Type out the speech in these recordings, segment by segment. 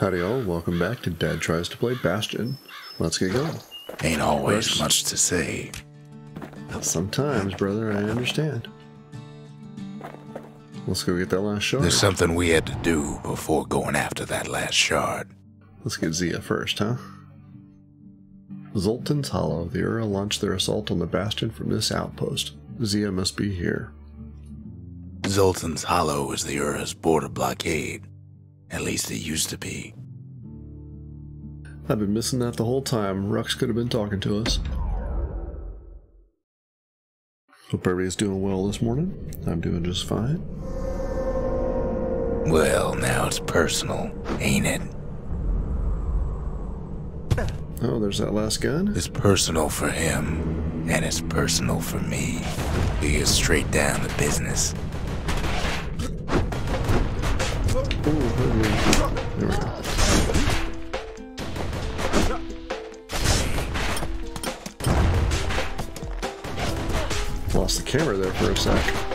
Howdy all, welcome back to Dad Tries to Play Bastion. Let's get going. Ain't always Rush. much to say. Sometimes, brother, I understand. Let's go get that last shard. There's something we had to do before going after that last shard. Let's get Zia first, huh? Zulten's Hollow. The Ura launched their assault on the Bastion from this outpost. Zia must be here. Zulten's Hollow is the Ura's border blockade. At least it used to be. I've been missing that the whole time. Rucks could have been talking to us. Hope everybody's doing well this morning. I'm doing just fine. Well, now it's personal, ain't it? Oh, there's that last gun. It's personal for him, and it's personal for me. We get straight down to business. Ooh, there we go. Lost the camera there for a sec.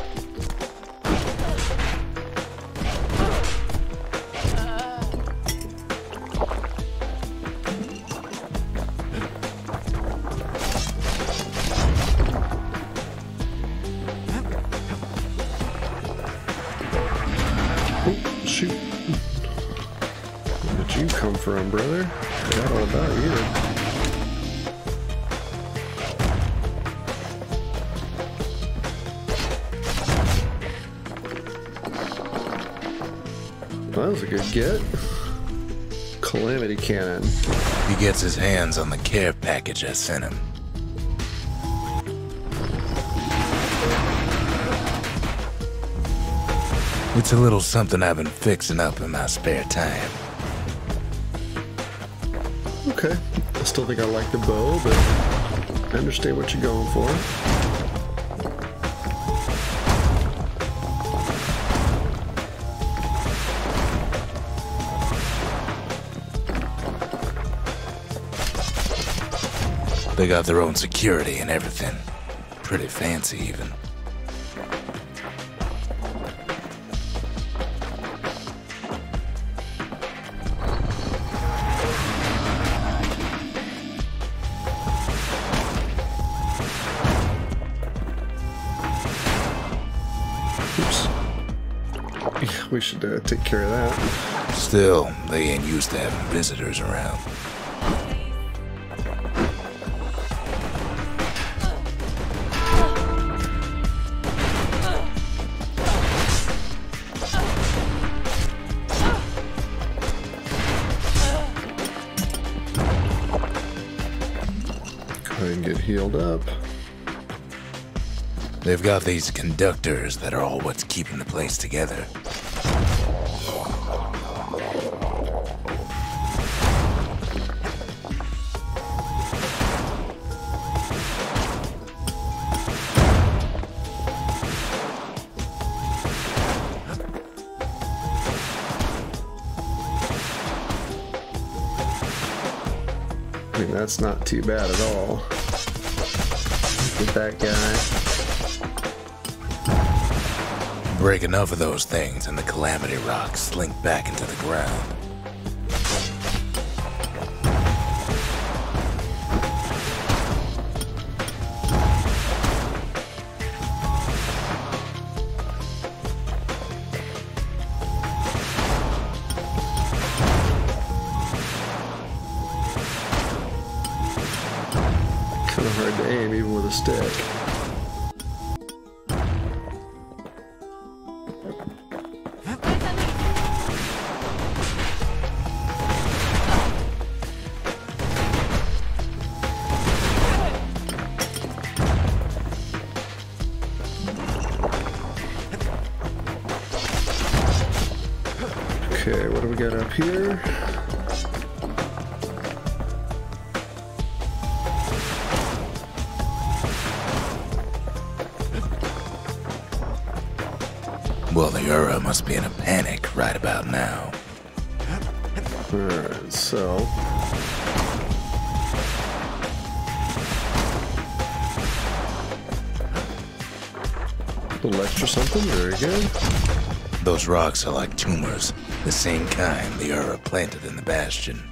Gets his hands on the care package I sent him. It's a little something I've been fixing up in my spare time. Okay. I still think I like the bow, but I understand what you're going for. They got their own security and everything. Pretty fancy, even. Oops. We should uh, take care of that. Still, they ain't used to having visitors around. Healed up. They've got these conductors that are all what's keeping the place together. I mean, that's not too bad at all. Get that guy. Break enough of those things and the Calamity Rocks slink back into the ground. Well, the Ura must be in a panic right about now. Alright, so. A little extra something, very good. Those rocks are like tumors. The same kind the Ura planted in the Bastion.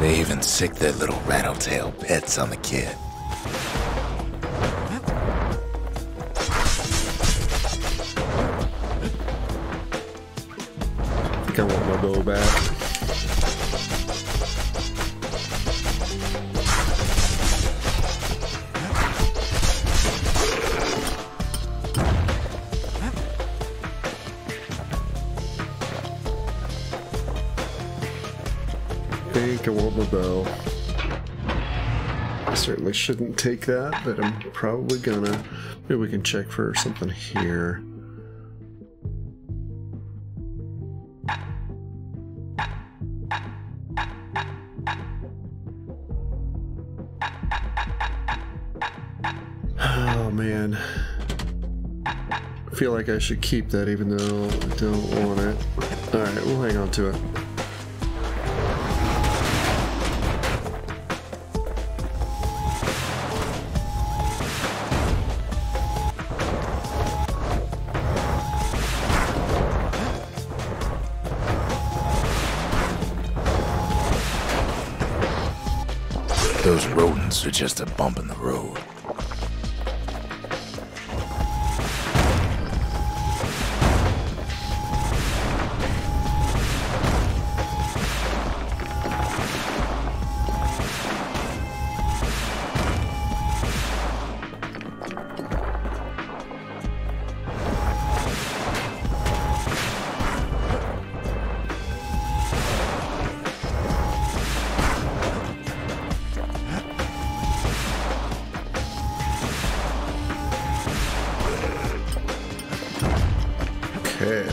They even sick their little rattletail pets on the kid. I think I want my bow back. I shouldn't take that, but I'm probably gonna. Maybe we can check for something here. Oh man. I feel like I should keep that even though I don't want it. Alright, we'll hang on to it. Just a bump in the road.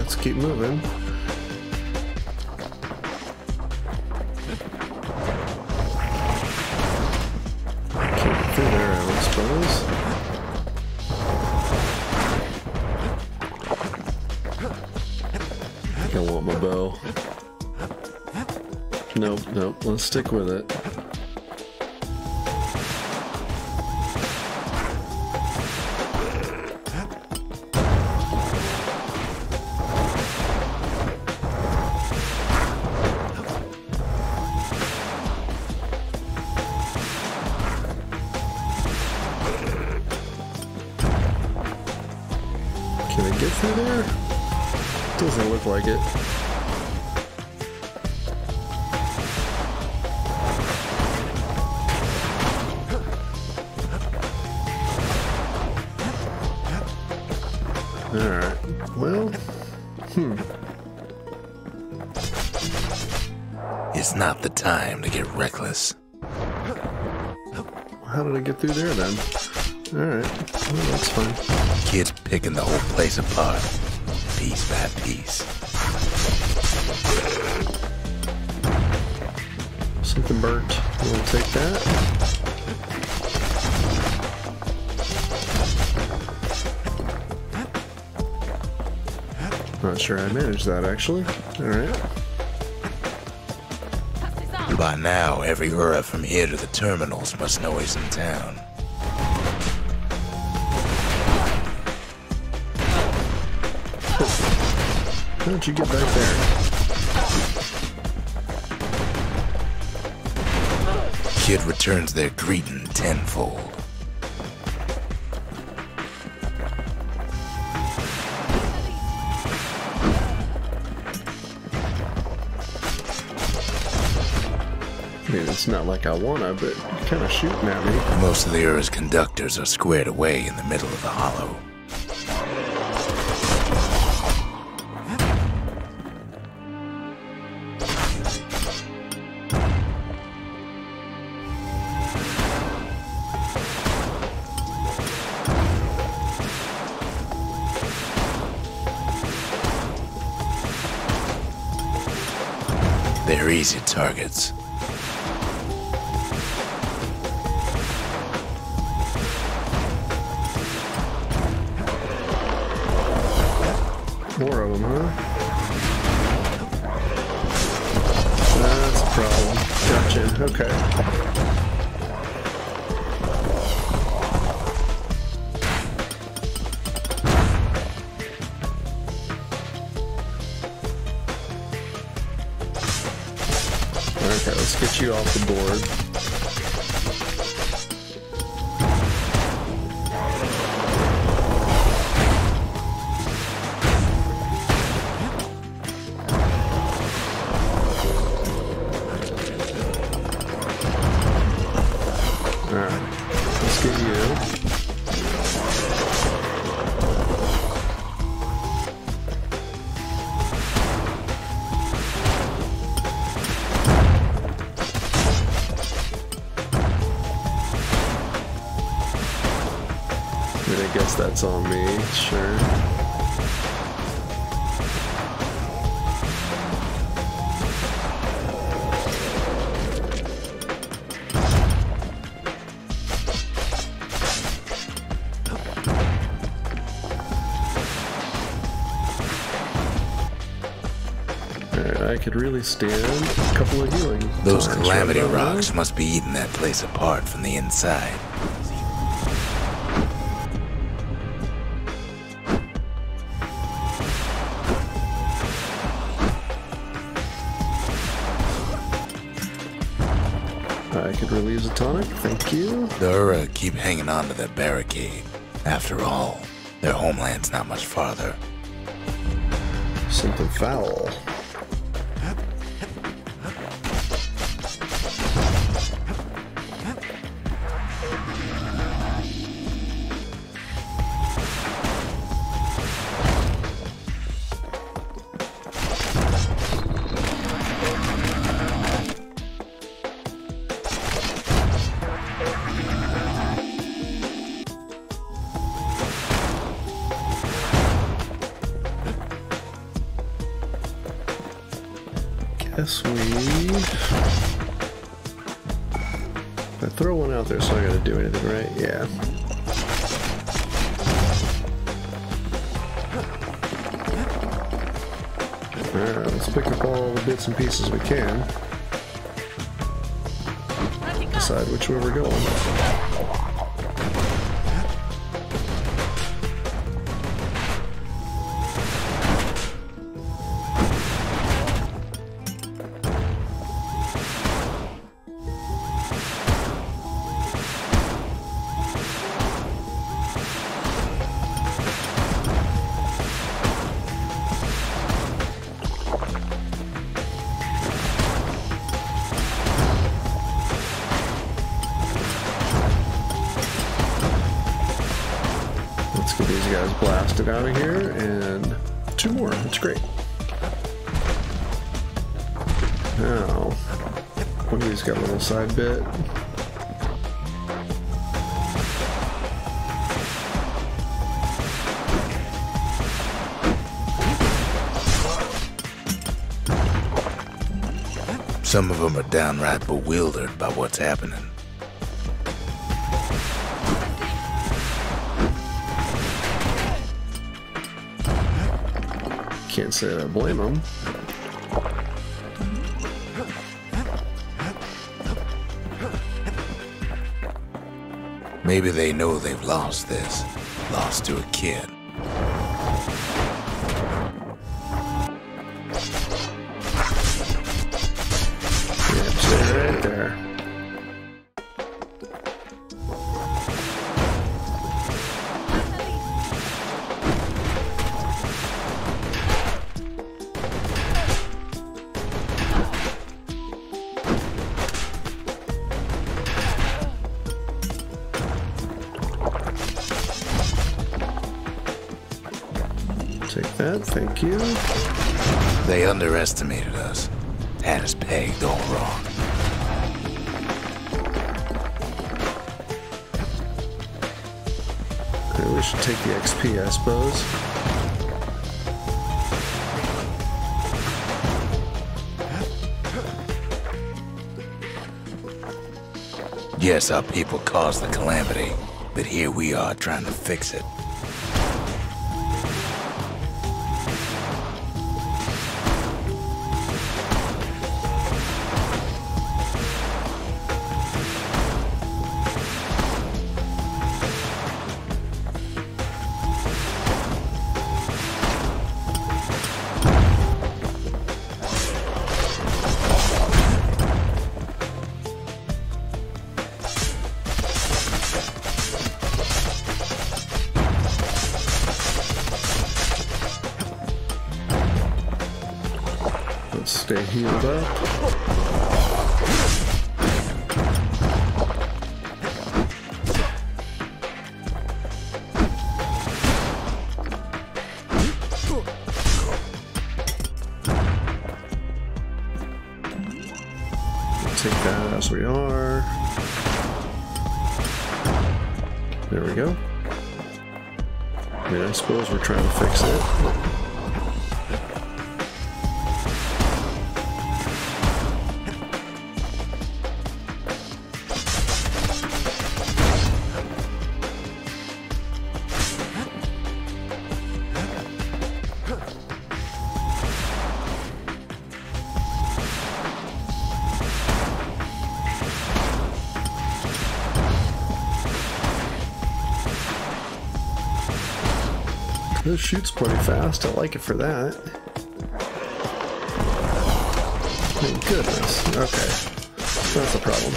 Let's keep moving. I want my bow. Nope, nope, let's stick with it. Doesn't look like it. Alright, well, hmm. It's not the time to get reckless. how did I get through there then? Alright, well, that's fine. Kids picking the whole place apart, piece by piece. Something burnt. We'll take that. Not sure I managed that actually. Alright. By now, every Ura from here to the terminals must know he's in town. How'd you get back there? Kid returns their greeting tenfold. I mean, it's not like I wanna, but you're kind of shooting at me. Most of the Ura's conductors are squared away in the middle of the hollow. Of? That's a problem. Gotcha. Okay. Okay, let's get you off the board. Guess that's on me, sure. I could really stand a couple of healing. Those calamity rocks must be eating that place apart from the inside. Tonic, thank you. The Ura uh, keep hanging on to that barricade. After all, their homeland's not much farther. Something foul. Bits and pieces we can. Decide which way we're going. Side bit. Some of them are downright bewildered by what's happening. Can't say that I blame them. Maybe they know they've lost this. Lost to a kid. Take that, thank you. They underestimated us. Had us pegged all wrong. Okay, we should take the XP, I suppose. Yes, our people caused the calamity, but here we are trying to fix it. Stay healed up. Shoots pretty fast. I like it for that. Thank goodness. Okay. That's a problem.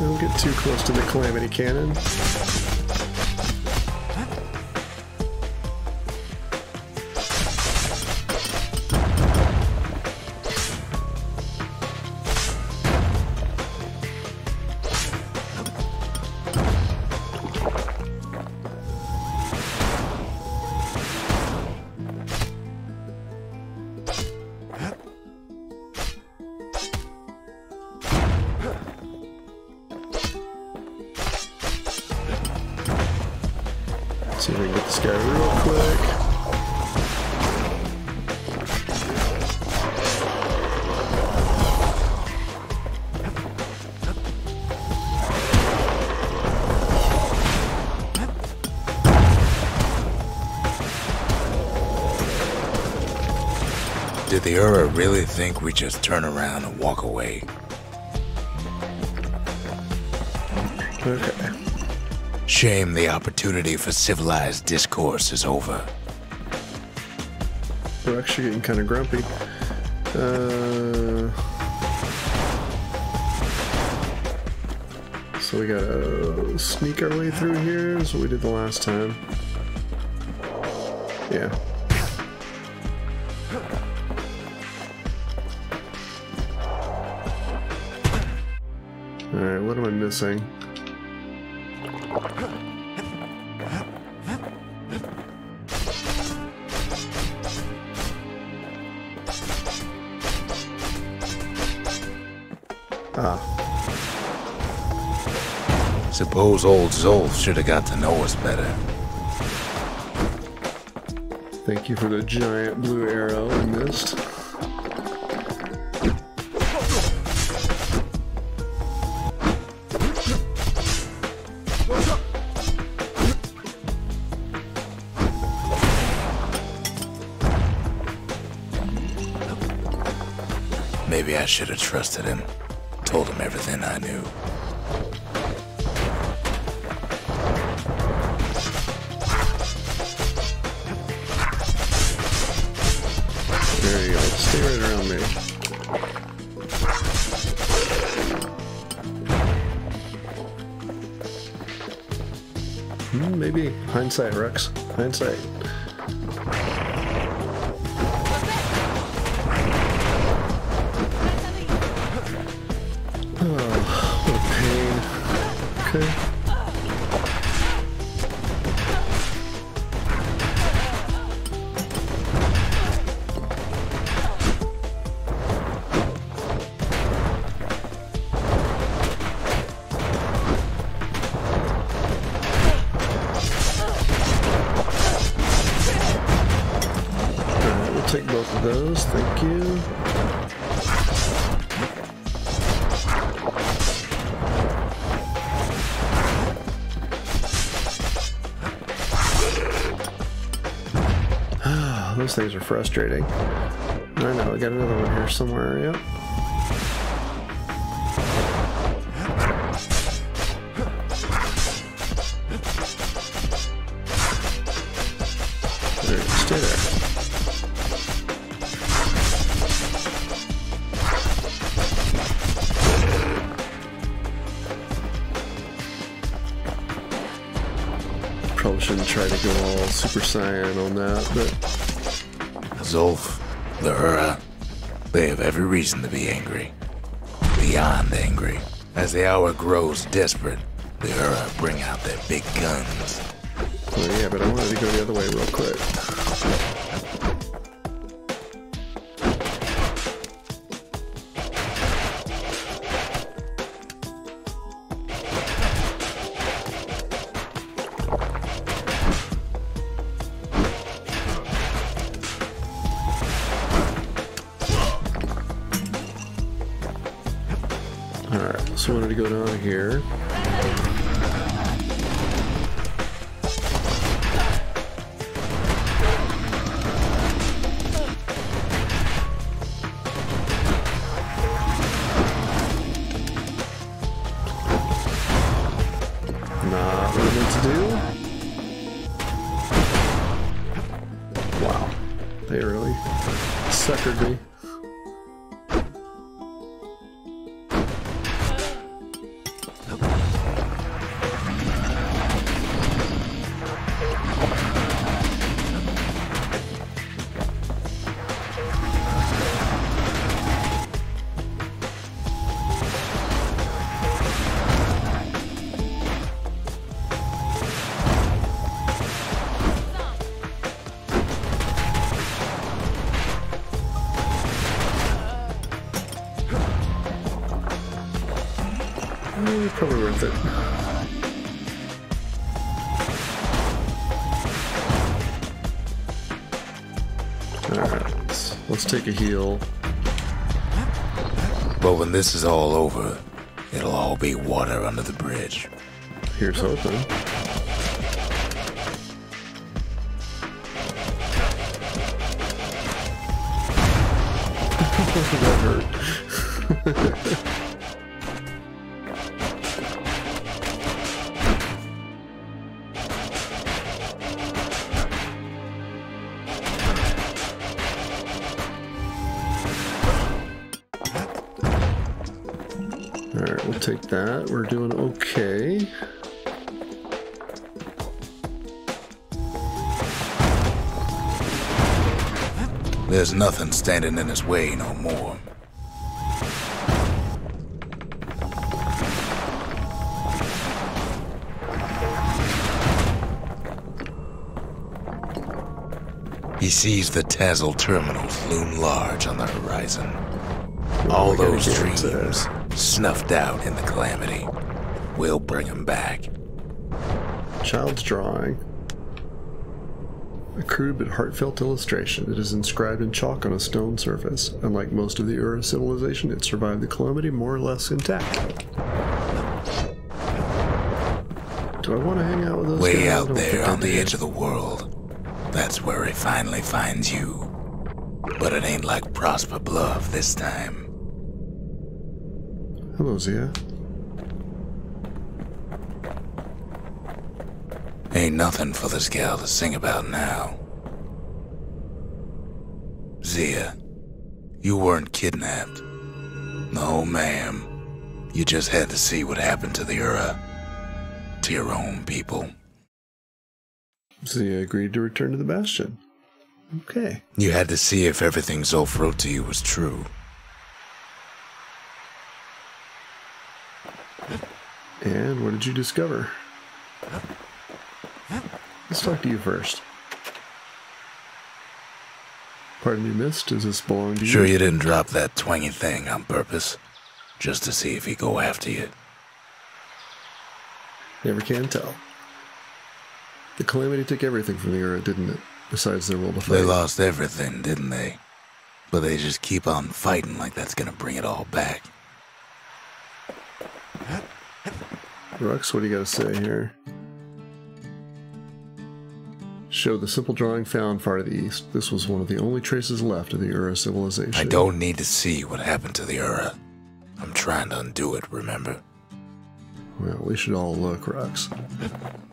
Don't get too close to the Calamity Cannon. The Ura really think we just turn around and walk away? Okay. Shame the opportunity for civilized discourse is over. We're actually getting kind of grumpy. Uh, so we gotta sneak our way through here, is what we did the last time. Yeah. Alright, what am missing? Ah, Suppose old Zulf should have got to know us better. thank you for the giant blue arrow I missed. Maybe I should have trusted him. Told him everything I knew. There you go. Stay right around me. Hmm, maybe hindsight, Rex. Hindsight. Take both of those, thank you. Those things are frustrating. I know, I got another one here somewhere, yep. Super on that, but Zulf, the Ura, they have every reason to be angry. Beyond angry. As the hour grows desperate, the Ura bring out their big guns. well, yeah, but I wanted to go the other way real quick. Take a heal. But when this is all over, it'll all be water under the bridge. Here's hoping. that hurt. take that. We're doing okay. There's nothing standing in his way no more. He sees the Tazal terminals loom large on the horizon. All those dreams snuffed out in the calamity. We'll bring him back. Child's drawing. A crude but heartfelt illustration. It is inscribed in chalk on a stone surface. Unlike most of the Ura civilization, it survived the calamity more or less intact. Do I want to hang out with those guys? Way I out there on the edge of the world. That's where he finally finds you. But it ain't like Prosper Bluff this time. Hello, Zia. Ain't nothing for this gal to sing about now. Zia, you weren't kidnapped. No, ma'am. You just had to see what happened to the Ura. To your own people. Zia agreed to return to the Bastion. Okay. You had to see if everything Zulf wrote to you was true. And what did you discover? Let's talk to you first. Pardon me, miss. Does this belong to you? Sure you didn't drop that twangy thing on purpose? Just to see if he'd go after you. Never can tell. The calamity took everything from the Ura, didn't it? besides their will to They lost everything, didn't they? But they just keep on fighting like that's gonna bring it all back. Rucks, what do you got to say here? Show the simple drawing found far to the east. This was one of the only traces left of the Ura civilization. I don't need to see what happened to the Ura. I'm trying to undo it, remember? Well, we should all look, Rucks.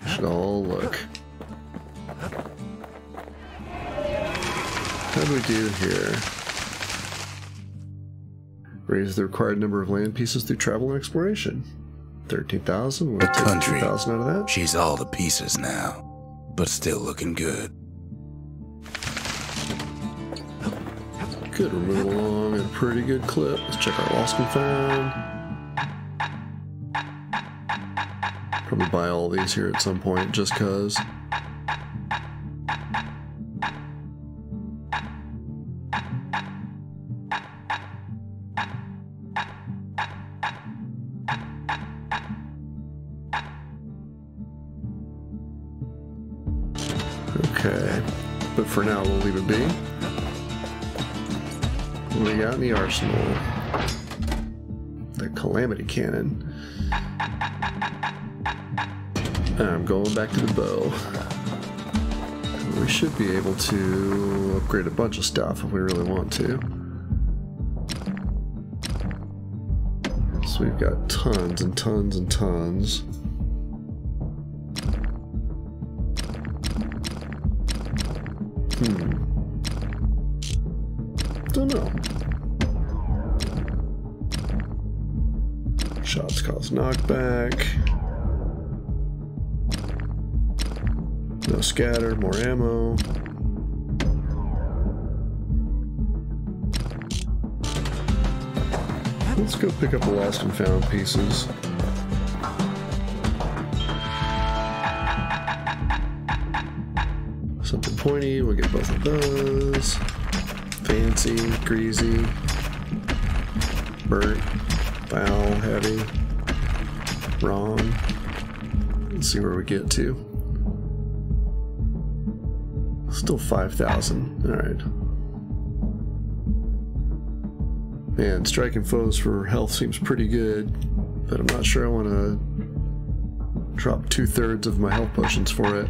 We should all look. How do we do here? Raise the required number of land pieces through travel and exploration. 13,000? We'll The country. 2,000 out of that. She's all to pieces now, but still looking good. Good, we're moving along at a pretty good clip. Let's check our lost and found. Probably buy all these here at some point just cause. Cannon. I'm going back to the bow. We should be able to upgrade a bunch of stuff if we really want to. So we've got tons and tons and tons. Hmm. Don't know. Shots cause knockback. No scatter, more ammo. Let's go pick up the lost and found pieces. Something pointy, we'll get both of those. Fancy, greasy, burnt, foul, heavy, wrong. Let's see where we get to. Still 5,000. Alright. Man, striking foes for health seems pretty good, but I'm not sure I want to drop two thirds of my health potions for it.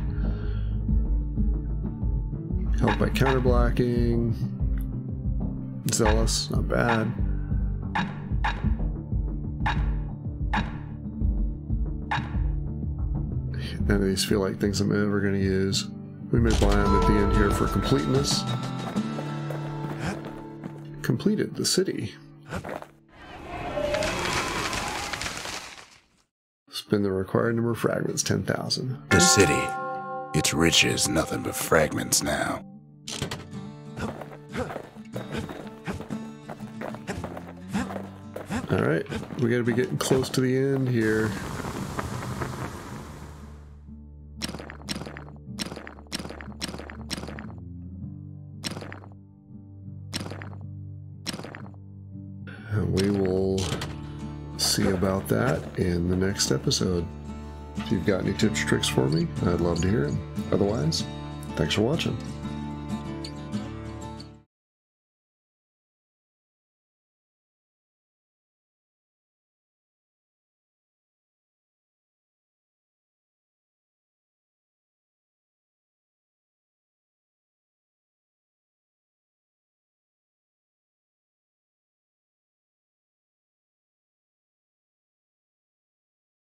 Help by counter-blocking. Zealous, not bad. None of these feel like things I'm ever going to use. We may buy them at the end here for completeness. Completed the city. Spend the required number of fragments, 10,000. The city. Its riches nothing but fragments now. Alright, we gotta be getting close to the end here. In the next episode. If you've got any tips or tricks for me, I'd love to hear them. Otherwise, thanks for watching.